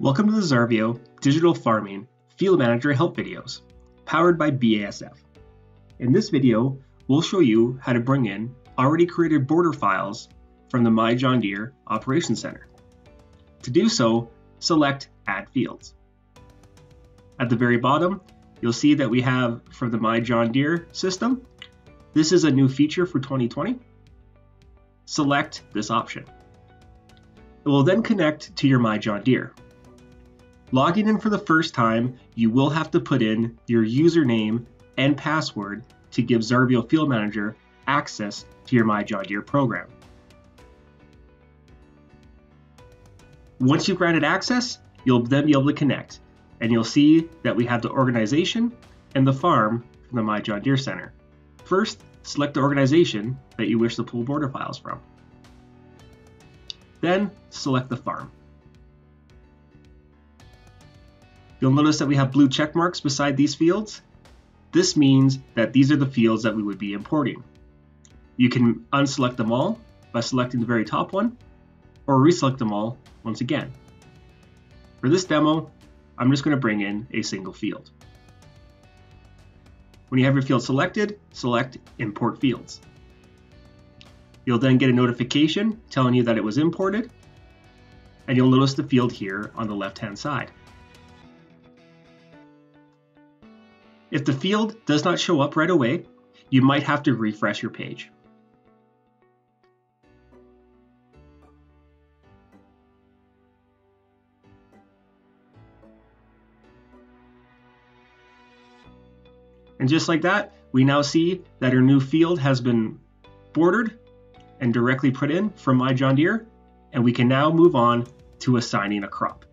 Welcome to the Xarvio Digital Farming Field Manager Help videos, powered by BASF. In this video, we'll show you how to bring in already created border files from the My John Deere Operations Center. To do so, select Add Fields. At the very bottom, you'll see that we have from the My John Deere system. This is a new feature for 2020. Select this option. It will then connect to your My John Deere. Logging in for the first time, you will have to put in your username and password to give Xarvio Field Manager access to your My John Deere program. Once you've granted access, you'll then be able to connect, and you'll see that we have the organization and the farm from the My John Deere Center. First, select the organization that you wish to pull border files from. Then, select the farm. You'll notice that we have blue check marks beside these fields. This means that these are the fields that we would be importing. You can unselect them all by selecting the very top one, or reselect them all once again. For this demo, I'm just going to bring in a single field. When you have your field selected, select Import Fields. You'll then get a notification telling you that it was imported, and you'll notice the field here on the left-hand side. If the field does not show up right away, you might have to refresh your page. And just like that, we now see that our new field has been bordered and directly put in from My John Deere, and we can now move on to assigning a crop.